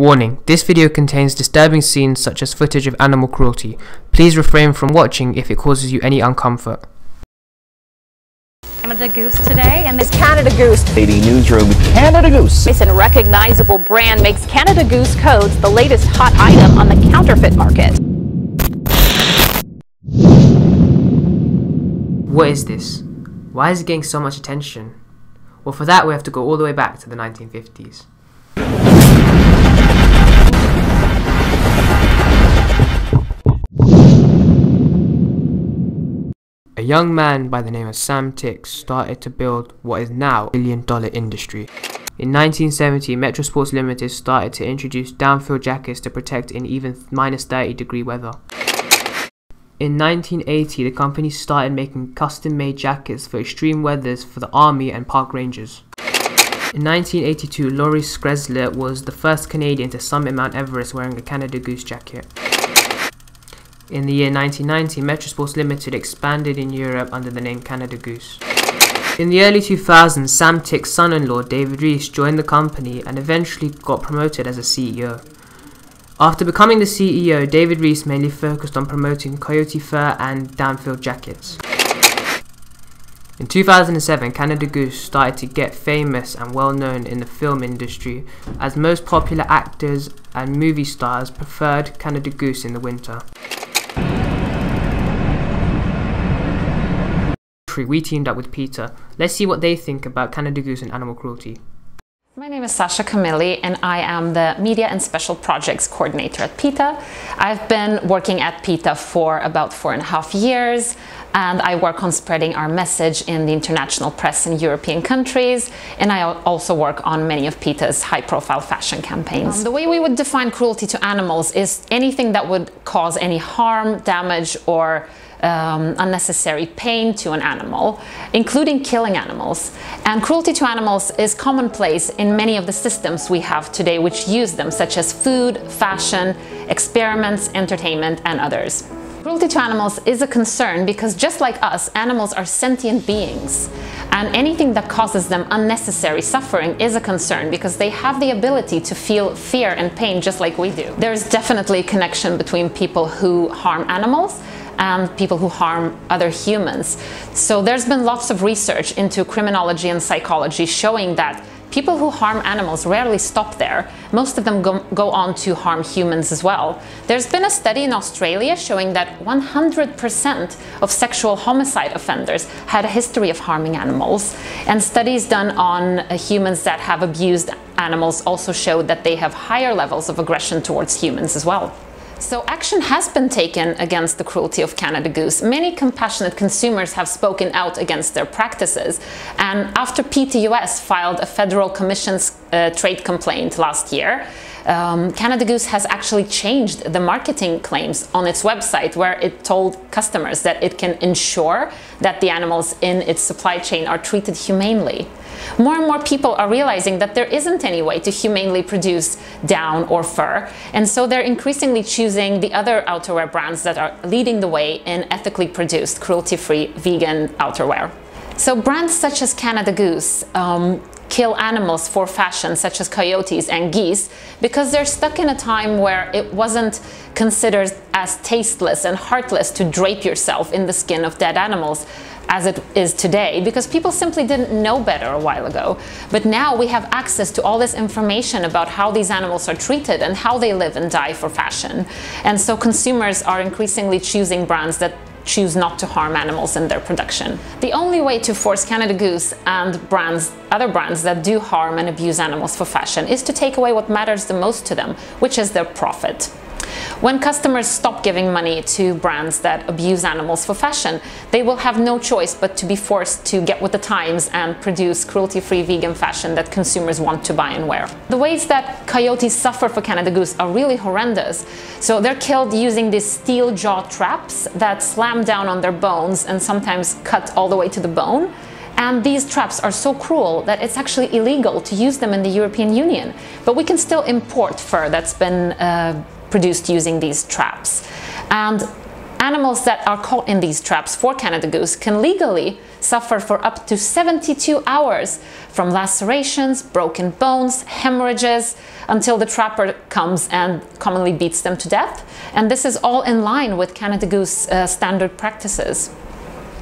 Warning, this video contains disturbing scenes such as footage of animal cruelty. Please refrain from watching if it causes you any uncomfort. Canada Goose today, and this Canada Goose. 80 Newsroom, Canada Goose. This recognizable brand makes Canada Goose codes the latest hot item on the counterfeit market. What is this? Why is it getting so much attention? Well, for that we have to go all the way back to the 1950s. A young man by the name of Sam Ticks started to build what is now a billion dollar industry. In 1970, Metro Sports Limited started to introduce downfield jackets to protect in even minus 30 degree weather. In 1980, the company started making custom-made jackets for extreme weathers for the Army and park rangers. In 1982, Laurie Skreslet was the first Canadian to summit Mount Everest wearing a Canada Goose jacket. In the year 1990, Metro Sports Limited expanded in Europe under the name Canada Goose. In the early 2000s, Sam Tick's son-in-law David Reiss joined the company and eventually got promoted as a CEO. After becoming the CEO, David Reiss mainly focused on promoting coyote fur and downfield jackets. In 2007, Canada Goose started to get famous and well known in the film industry as most popular actors and movie stars preferred Canada Goose in the winter. We teamed up with PETA. Let's see what they think about Canada Goose and animal cruelty. My name is Sasha Camilli and I am the Media and Special Projects Coordinator at PETA. I've been working at PETA for about four and a half years and I work on spreading our message in the international press in European countries and I also work on many of PETA's high profile fashion campaigns. Um, the way we would define cruelty to animals is anything that would cause any harm, damage or um, unnecessary pain to an animal, including killing animals. And cruelty to animals is commonplace in many of the systems we have today which use them, such as food, fashion, experiments, entertainment, and others. Cruelty to animals is a concern because just like us, animals are sentient beings. And anything that causes them unnecessary suffering is a concern because they have the ability to feel fear and pain just like we do. There's definitely a connection between people who harm animals and people who harm other humans. So there's been lots of research into criminology and psychology showing that people who harm animals rarely stop there. Most of them go, go, on to harm humans as well. There's been a study in Australia showing that 100% of sexual homicide offenders had a history of harming animals. And studies done on uh, humans that have abused animals also showed that they have higher levels of aggression towards humans as well. So action has been taken against the cruelty of Canada Goose. Many compassionate consumers have spoken out against their practices. And after PETA-US filed a federal commission's uh, trade complaint last year, um, Canada Goose has actually changed the marketing claims on its website where it told customers that it can ensure that the animals in its supply chain are treated humanely. More and more people are realizing that there isn't any way to humanely produce down or fur, and so they're increasingly choosing the other outerwear brands that are leading the way in ethically produced, cruelty-free vegan outerwear. So brands such as Canada Goose um, kill animals for fashion, such as coyotes and geese, because they're stuck in a time where it wasn't considered as tasteless and heartless to drape yourself in the skin of dead animals as it is today because people simply didn't know better a while ago. But now we have access to all this information about how these animals are treated and how they live and die for fashion. And so consumers are increasingly choosing brands that choose not to harm animals in their production. The only way to force Canada Goose and brands, other brands that do harm and abuse animals for fashion is to take away what matters the most to them, which is their profit. When customers stop giving money to brands that abuse animals for fashion, they will have no choice but to be forced to get with the times and produce cruelty-free vegan fashion that consumers want to buy and wear. The ways that coyotes suffer for Canada Goose are really horrendous. So they're killed using these steel jaw traps that slam down on their bones and sometimes cut all the way to the bone. And these traps are so cruel that it's actually illegal to use them in the European Union. But we can still import fur that's been uh, produced using these traps. And animals that are caught in these traps for Canada goose can legally suffer for up to 72 hours from lacerations, broken bones, hemorrhages, until the trapper comes and commonly beats them to death. And this is all in line with Canada goose uh, standard practices.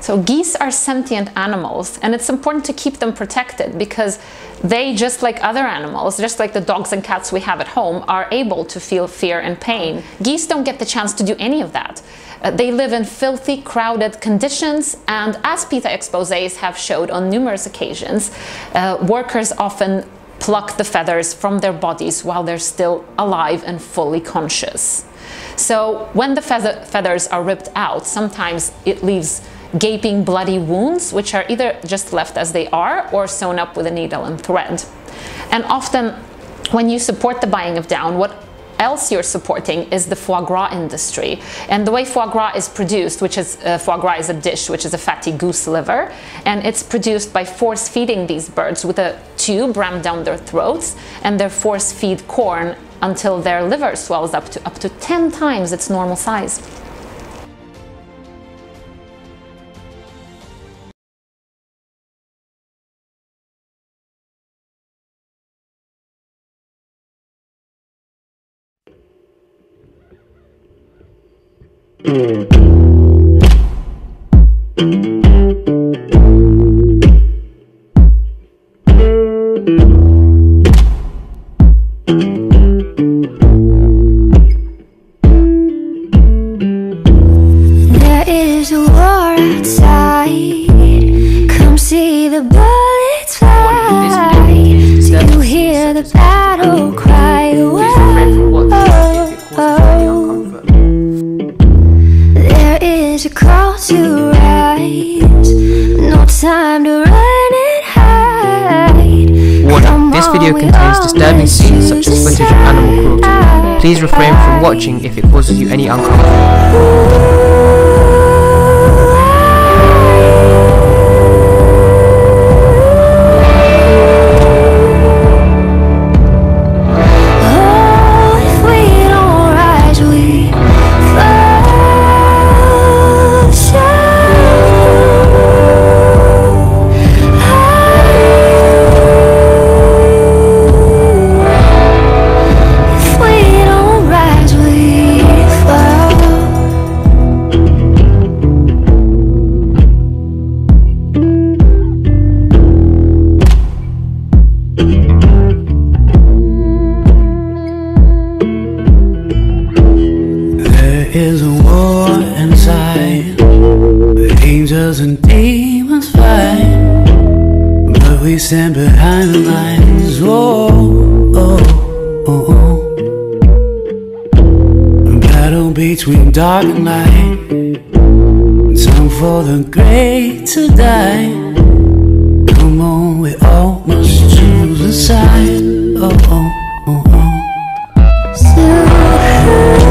So geese are sentient animals and it's important to keep them protected because they, just like other animals, just like the dogs and cats we have at home, are able to feel fear and pain. Geese don't get the chance to do any of that. Uh, they live in filthy, crowded conditions, and as PETA exposés have showed on numerous occasions, uh, workers often pluck the feathers from their bodies while they're still alive and fully conscious. So when the feather feathers are ripped out, sometimes it leaves gaping bloody wounds, which are either just left as they are or sewn up with a needle and thread. And often when you support the buying of down, what else you're supporting is the foie gras industry. And the way foie gras is produced, which is uh, foie gras is a dish, which is a fatty goose liver, and it's produced by force feeding these birds with a tube rammed down their throats, and they force feed corn until their liver swells up to up to 10 times its normal size. There contains disturbing scenes such as footage of animal cruelty. Please refrain from watching if it causes you any uncomfort. stand behind the lines. oh oh, oh, oh. Battle between dark and light. Time for the great to die. Come on, we all must choose a side. Oh, oh, oh, oh. So